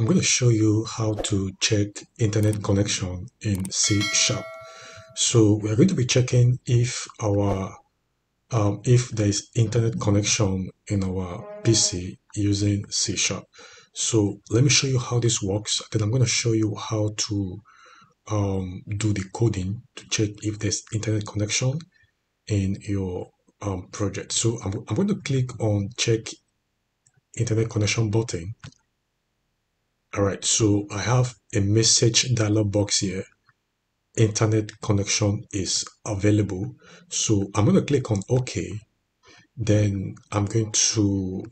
I'm going to show you how to check internet connection in C Sharp. So we are going to be checking if our um, if there is internet connection in our PC using C Sharp. So let me show you how this works. Then I'm going to show you how to um, do the coding to check if there's internet connection in your um, project. So I'm, I'm going to click on check internet connection button. All right, so I have a message dialog box here. Internet connection is available. So I'm going to click on OK. Then I'm going to,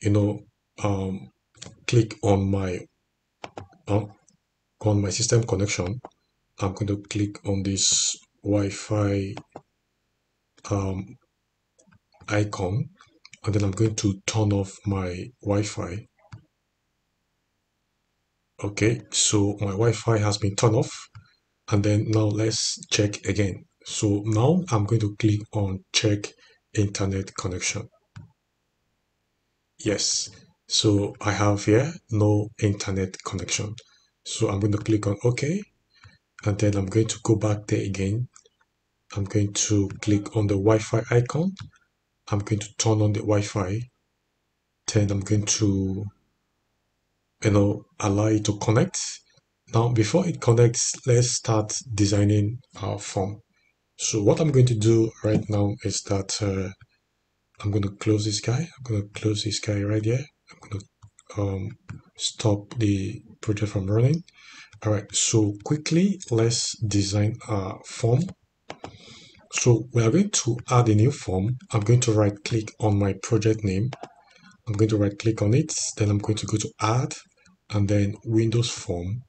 you know, um, click on my um, on my system connection. I'm going to click on this Wi-Fi um, icon and then I'm going to turn off my Wi-Fi. Okay, so my Wi-Fi has been turned off and then now let's check again. So now I'm going to click on check internet connection. Yes, so I have here no internet connection. So I'm going to click on OK and then I'm going to go back there again. I'm going to click on the Wi-Fi icon I'm going to turn on the Wi-Fi. Then I'm going to, you know, allow it to connect. Now, before it connects, let's start designing our form. So what I'm going to do right now is that uh, I'm going to close this guy. I'm going to close this guy right here. I'm going to um, stop the project from running. All right, so quickly, let's design our form. So we are going to add a new form. I'm going to right click on my project name. I'm going to right click on it. Then I'm going to go to add and then Windows form.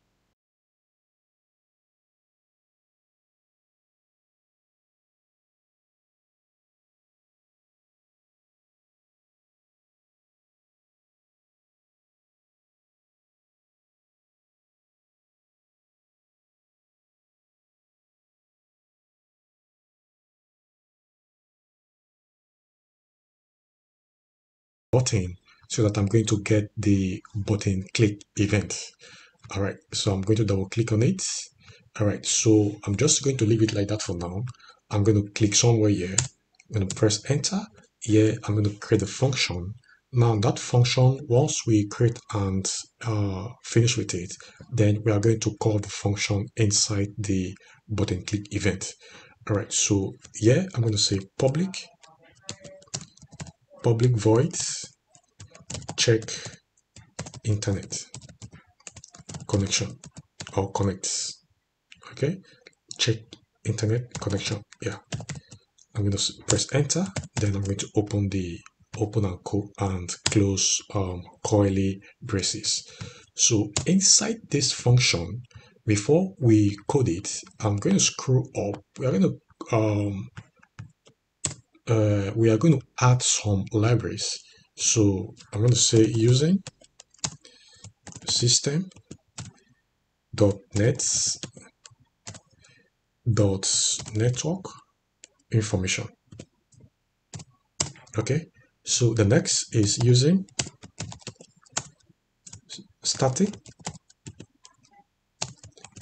button so that I'm going to get the button click event. All right, so I'm going to double click on it. All right, so I'm just going to leave it like that for now. I'm going to click somewhere here. I'm going to press enter. Here, I'm going to create a function. Now that function, once we create and uh, finish with it, then we are going to call the function inside the button click event. All right, so here I'm going to say public public voids check internet connection or connects okay check internet connection yeah i'm going to press enter then i'm going to open the open and, and close um, curly braces so inside this function before we code it i'm going to screw up we're going to um, uh, we are going to add some libraries. So I'm going to say using system dot net dot network information. Okay, so the next is using static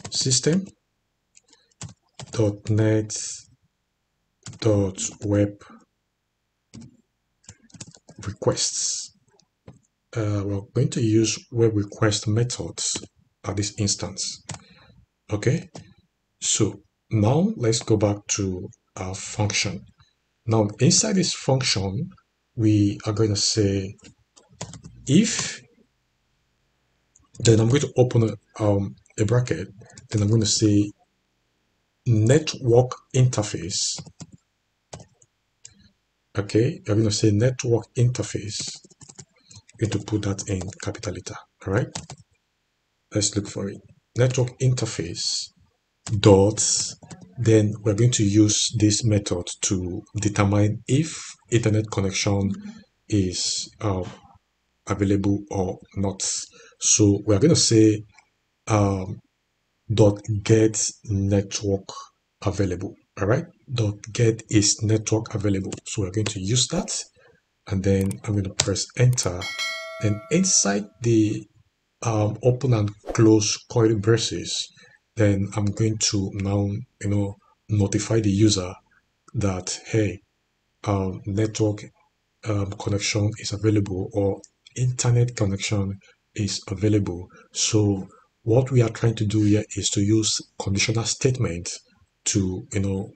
system dot net dot web requests. Uh, we're going to use web request methods at this instance. Okay, so now let's go back to our function. Now inside this function, we are going to say if, then I'm going to open a, um, a bracket, then I'm going to say network interface okay you're going to say network interface. Going to put that in capital letter all right? Let's look for it. Network interface dot then we're going to use this method to determine if internet connection is uh, available or not. So we're going to say um, dot get network available all right dot get is network available so we're going to use that and then i'm going to press enter then inside the um, open and close curly braces, then I'm going to now, you know, notify the user that, hey, um, network um, connection is available or internet connection is available. So what we are trying to do here is to use conditional statements to, you know,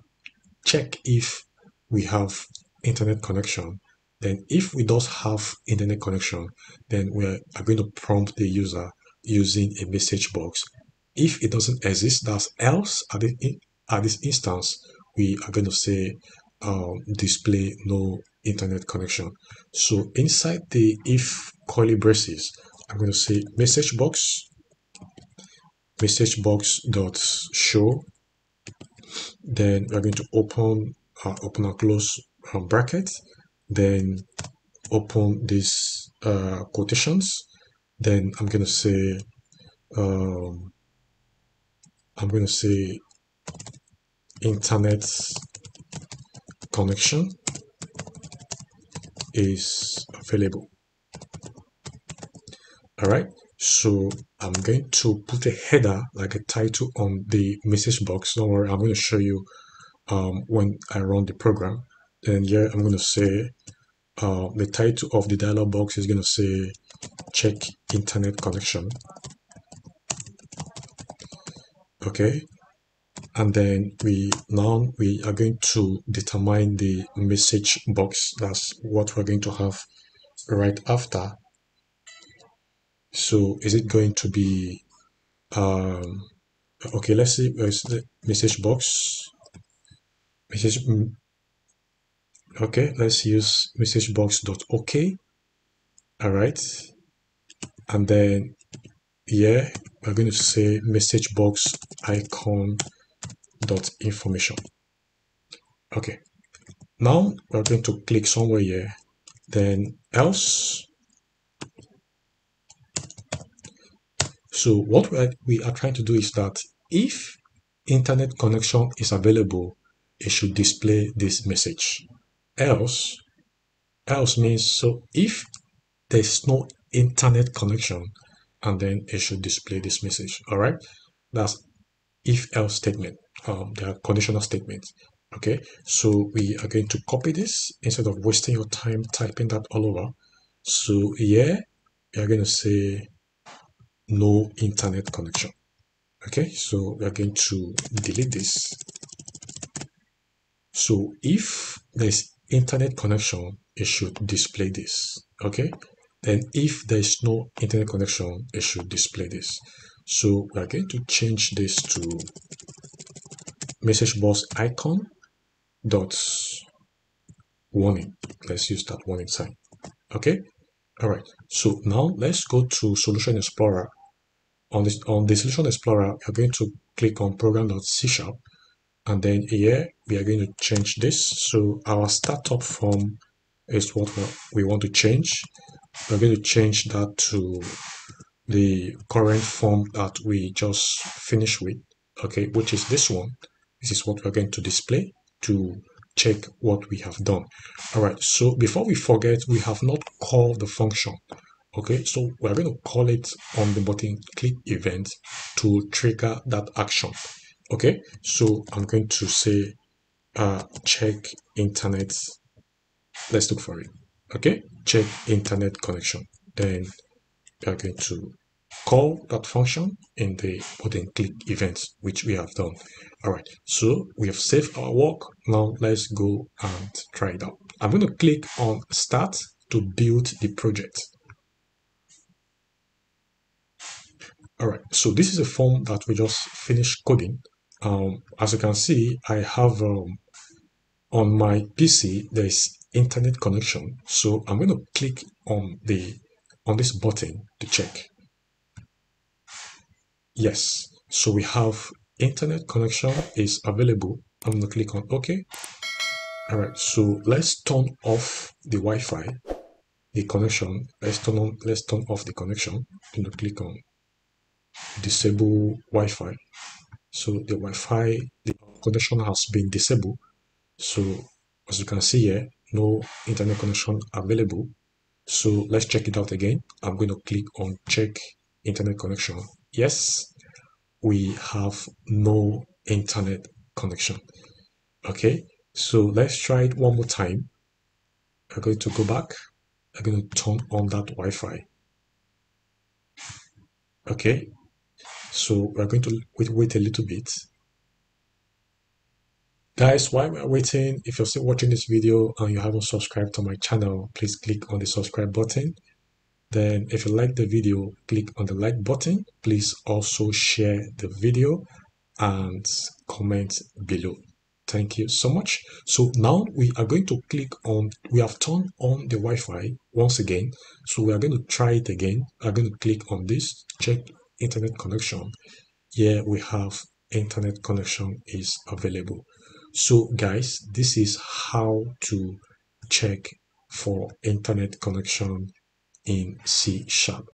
check if we have internet connection. Then if we don't have internet connection, then we are going to prompt the user using a message box. If it doesn't exist, that's else at, the, at this instance, we are going to say um, display no internet connection. So inside the if curly braces, I'm going to say message box message box dot show then we're going to open uh, open and close um, bracket then open these uh, quotations then I'm going to say um, I'm going to say internet connection is available. All right so i'm going to put a header like a title on the message box. Don't worry i'm going to show you um, when i run the program. And here i'm going to say uh, the title of the dialog box is going to say check internet connection. Okay? And then we now we are going to determine the message box. That's what we're going to have right after so is it going to be um okay let's see where's the message box message mm, okay let's use message box dot okay all right and then here we're going to say message box icon dot information. Okay now we're going to click somewhere here then else so what we are trying to do is that if internet connection is available it should display this message. Else else means so if there's no internet connection and then it should display this message all right that's if else statement um, are conditional statements okay? So we are going to copy this instead of wasting your time typing that all over. So here we are going to say no internet connection. Okay so we are going to delete this. So if there's internet connection it should display this. Okay then if there is no internet connection it should display this. So we are going to change this to message box icon dot warning. Let's use that warning sign. Okay all right so now let's go to solution explorer. On this on the solution explorer we're going to click on program.c sharp and then here we are going to change this. So our startup form is what we want to change. We're going to change that to the current form that we just finished with okay which is this one. This is what we're going to display to check what we have done. All right, so before we forget, we have not called the function. Okay, so we're going to call it on the button click event to trigger that action. Okay, so I'm going to say uh, check internet. Let's look for it. Okay, check internet connection. Then we are going to call that function in the button click events, which we have done. All right, so we have saved our work. Now let's go and try it out. I'm going to click on start to build the project. All right, so this is a form that we just finished coding. Um, as you can see, I have um, on my PC, there is internet connection. So I'm going to click on the on this button to check. Yes, so we have internet connection is available. I'm gonna click on OK. All right, so let's turn off the Wi-Fi, the connection. Let's turn on. Let's turn off the connection. I'm gonna click on disable Wi-Fi. So the Wi-Fi, the connection has been disabled. So as you can see here, no internet connection available. So let's check it out again. I'm going to click on check internet connection yes we have no internet connection. Okay so let's try it one more time. I'm going to go back. I'm going to turn on that Wi-Fi. Okay so we're going to wait, wait a little bit. Guys while we're waiting if you're still watching this video and you haven't subscribed to my channel please click on the subscribe button then if you like the video click on the like button. Please also share the video and comment below. Thank you so much. So now we are going to click on we have turned on the wi-fi once again. So we are going to try it again. I'm going to click on this check internet connection. Here we have internet connection is available. So guys this is how to check for internet connection in c sharp